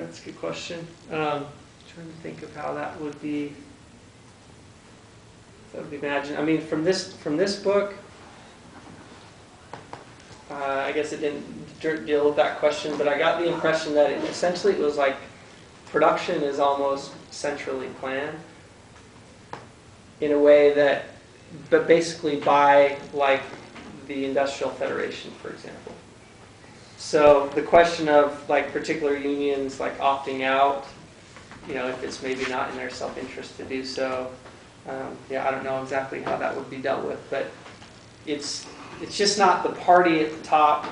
that's a good question. Um, trying to think of how that would be. That would imagine. I mean, from this from this book, uh, I guess it didn't deal with that question, but I got the impression that it, essentially it was like production is almost centrally planned in a way that, but basically by like the Industrial Federation, for example. So the question of like particular unions like opting out, you know, if it's maybe not in their self-interest to do so, um, yeah, I don't know exactly how that would be dealt with, but it's, it's just not the party at the top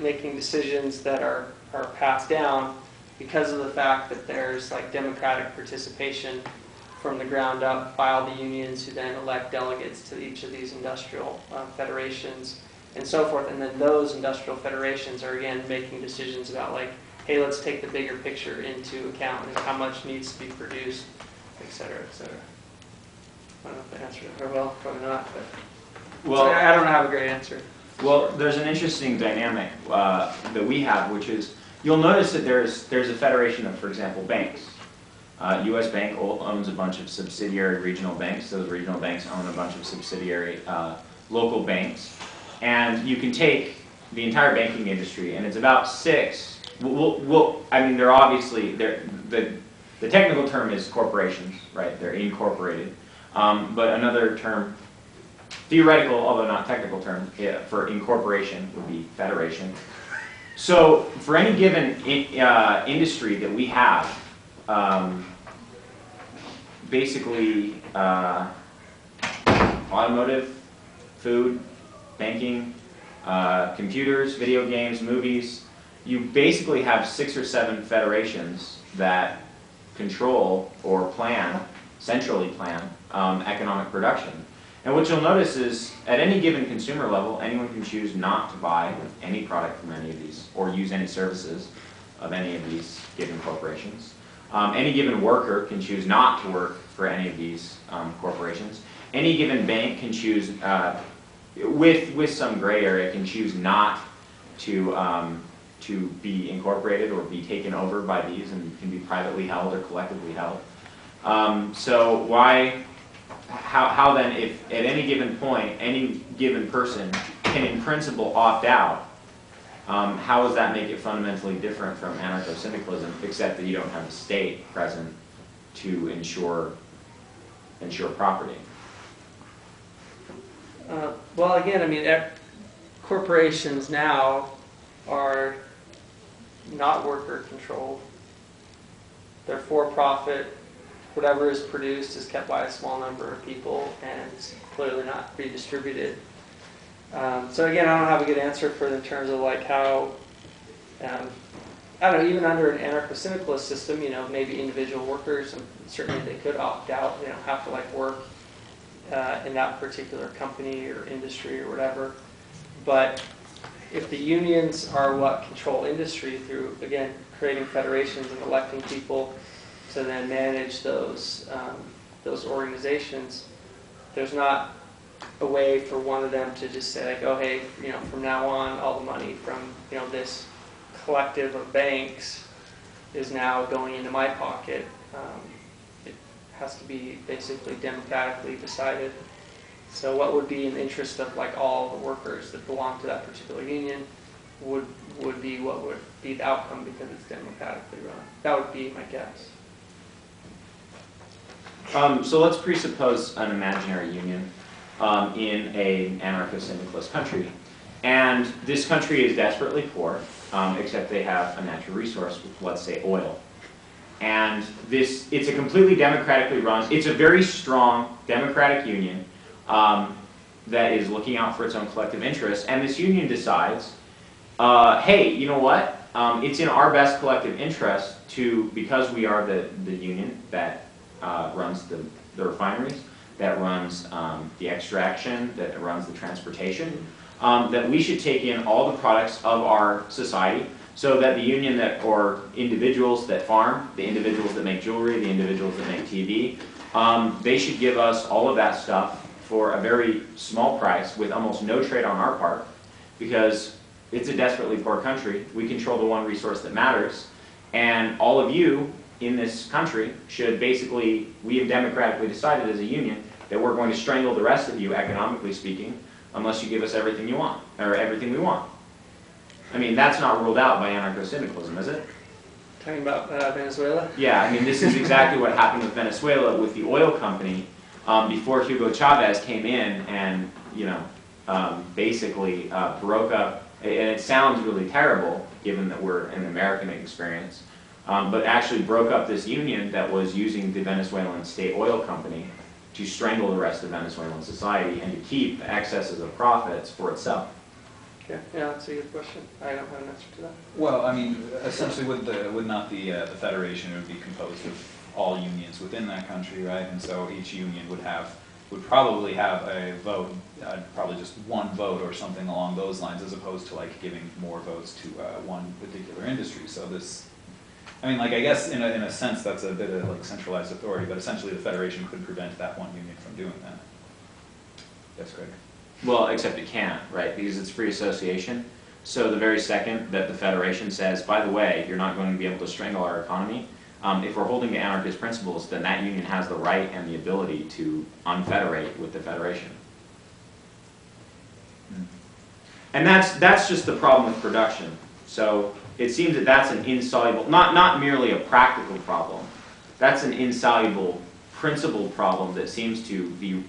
making decisions that are, are passed down because of the fact that there's like democratic participation from the ground up by all the unions who then elect delegates to each of these industrial uh, federations and so forth. And then those industrial federations are again making decisions about like, hey, let's take the bigger picture into account and how much needs to be produced, et cetera, et cetera. I don't know if I answered it very well, probably not, but Well, I don't have a great answer. Well, there's an interesting dynamic uh, that we have, which is, you'll notice that there's, there's a federation of, for example, banks. Uh, US Bank owns a bunch of subsidiary regional banks. Those regional banks own a bunch of subsidiary uh, local banks. And you can take the entire banking industry, and it's about six. We'll, we'll- I mean, they're obviously, they're, the, the technical term is corporations, right? They're incorporated. Um, But another term theoretical, although not technical term, yeah, for incorporation would be federation. So for any given i- uh, industry that we have, um, basically uh, automotive, food, banking, uh, computers, video games, movies, you basically have six or seven federations that control or plan, centrally plan, um, economic production. And what you'll notice is, at any given consumer level, anyone can choose not to buy any product from any of these, or use any services of any of these given corporations. Um, any given worker can choose not to work for any of these um, corporations. Any given bank can choose, uh, with, with some gray area, can choose not to, um, to be incorporated or be taken over by these and can be privately held or collectively held. Um, so why, how, how then, if at any given point, any given person can in principle opt out, um, how does that make it fundamentally different from anarcho-syndicalism, except that you don't have a state present to ensure, ensure property? Uh, Well, again, I mean, corporations now are not worker-controlled. They're for-profit. Whatever is produced is kept by a small number of people and it's clearly not redistributed. Um, So again, I don't have a good answer for in terms of like how, um, I don't know, even under an anarcho-syndicalist system, you know, maybe individual workers, and certainly they could opt out, you know, have to like work uh, in that particular company or industry or whatever. But if the unions are what control industry through, again, creating federations and electing people to then manage those, um, those organizations, there's not a way for one of them to just say like, oh, hey, you know, from now on, all the money from, you know, this collective of banks is now going into my pocket. Um, has to be basically democratically decided. So what would be in the interest of like all the workers that belong to that particular union would, would be what would be the outcome because it's democratically run. That would be my guess. Um, so let's presuppose an imaginary union um, in an anarcho-syndicalist country. And this country is desperately poor, um, except they have a natural resource, let's say oil. And this, it's a completely democratically run, it's a very strong democratic union um, that is looking out for its own collective interests. And this union decides, uh, hey, you know what? Um, it's in our best collective interest to, because we are the, the union that uh, runs the, the refineries, that runs um, the extraction, that runs the transportation, um, that we should take in all the products of our society so that the union that, or individuals that farm, the individuals that make jewelry, the individuals that make TV, um, they should give us all of that stuff for a very small price with almost no trade on our part because it's a desperately poor country. We control the one resource that matters. And all of you in this country should basically, we have democratically decided as a union that we're going to strangle the rest of you, economically speaking, unless you give us everything you want, or everything we want. I mean, that's not ruled out by anarcho-syndicalism, is it? Talking about uh, Venezuela? Yeah, I mean, this is exactly what happened with Venezuela with the oil company um, before Hugo Chavez came in and, you know, um, basically uh, broke up. And it sounds really terrible, given that we're an American experience, um, but actually broke up this union that was using the Venezuelan state oil company to strangle the rest of Venezuelan society and to keep excesses of profits for itself. Okay, yeah, that's a good question. I don't have an answer to that. Well, I mean, essentially, would the, would not the, uh, the federation, it would be composed of all unions within that country, right? And so each union would have, would probably have a vote, uh, probably just one vote or something along those lines, as opposed to like giving more votes to, uh, one particular industry. So this, I mean, like, I guess in a, in a sense, that's a bit of like centralized authority, but essentially the federation could prevent that one union from doing that. That's correct. Well, except it can't, right, because it's free association. So the very second that the Federation says, by the way, you're not going to be able to strangle our economy, um, if we're holding to anarchist principles, then that union has the right and the ability to unfederate with the Federation. And that's, that's just the problem with production. So it seems that that's an insoluble, not, not merely a practical problem, that's an insoluble principle problem that seems to be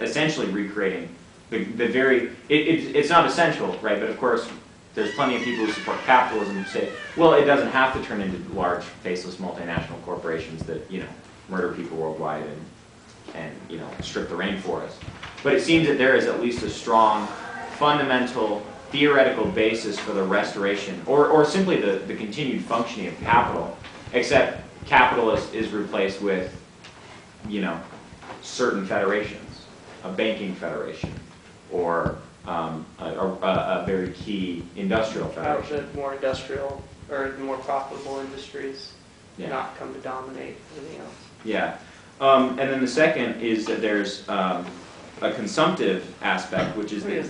essentially recreating the, the very, it, it, it's not essential, right, but of course, there's plenty of people who support capitalism who say, well, it doesn't have to turn into large, faceless multinational corporations that, you know, murder people worldwide and, and, you know, strip the rainforest. But it seems that there is at least a strong, fundamental, theoretical basis for the restoration, or, or simply the, the continued functioning of capital, except capital is, is replaced with, you know, certain federations, a banking federation, or um, a, a, a very key industrial How federation. the more industrial, or more profitable industries Yeah. not come to dominate everything else. Yeah. Um, and then the second is that there's um, a consumptive aspect, which is the,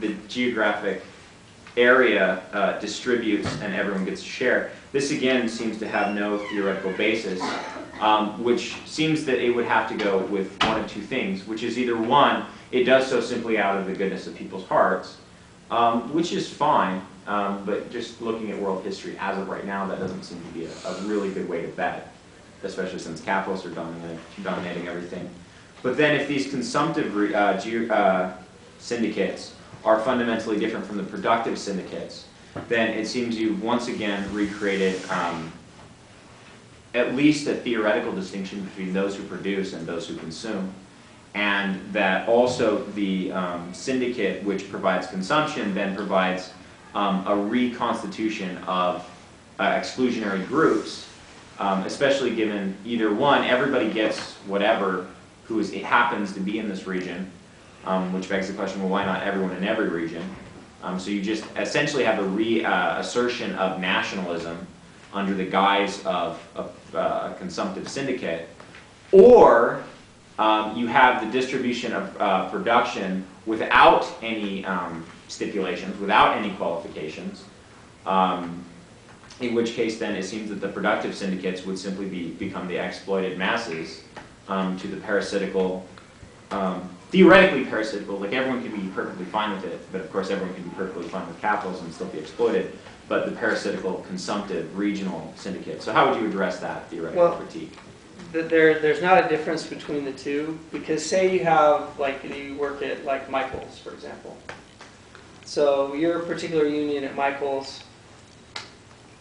the geographic area uh, distributes and everyone gets a share. This again seems to have no theoretical basis, um, which seems that it would have to go with one of two things, which is either one, it does so simply out of the goodness of people's hearts, um, which is fine, um, but just looking at world history as of right now, that doesn't seem to be a, a really good way to bet, especially since capitalists are dominating, dominating everything. But then if these consumptive uh, uh, syndicates are fundamentally different from the productive syndicates, then it seems you've once again recreated um, at least a theoretical distinction between those who produce and those who consume. And that also the um, syndicate, which provides consumption, then provides um, a reconstitution of uh, exclusionary groups, um, especially given either one, everybody gets whatever who is, it happens to be in this region, um, which begs the question, well, why not everyone in every region? Um, so you just essentially have a reassertion of nationalism under the guise of, uh, a consumptive syndicate, or um, you have the distribution of uh, production without any um, stipulations, without any qualifications. Um, in which case, then it seems that the productive syndicates would simply be become the exploited masses um, to the parasitical, um, theoretically parasitical. Like everyone can be perfectly fine with it, but of course everyone can be perfectly fine with capitalism and still be exploited. But the parasitical, consumptive, regional syndicate. So how would you address that theoretical Well- critique? There, there's not a difference between the two, because say you have, like, you work at, like, Michael's, for example. So your particular union at Michael's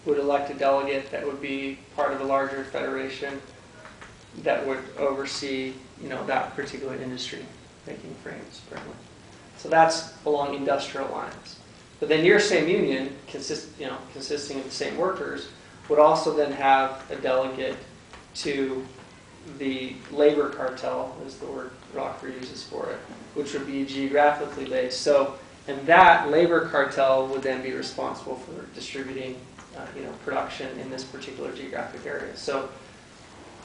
would elect a delegate that would be part of a larger federation that would oversee, you know, that particular industry, making frames, apparently. So that's along industrial lines. But then your same union, consist, you know, consisting of the same workers, would also then have a delegate to the labor cartel, is the word Rocker uses for it, which would be geographically based. So, and that labor cartel would then be responsible for distributing, uh, you know, production in this particular geographic area. So,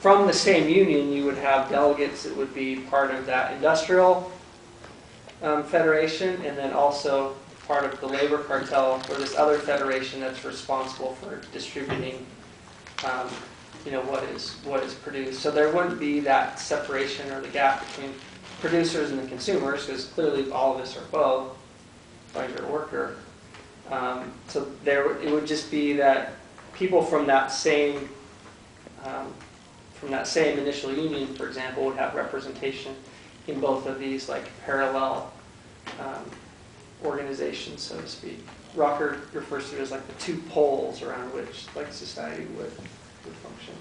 from the same union, you would have delegates that would be part of that industrial um, federation, and then also part of the labor cartel or this other federation that's responsible for distributing um, you know, what is, what is produced. So there wouldn't be that separation or the gap between producers and the consumers, because clearly all of us are both, migrant worker. Um, So there, it would just be that people from that same, um, from that same initial union, for example, would have representation in both of these like parallel um, organizations, so to speak. Rocker refers to it as like the two poles around which like society would, would function.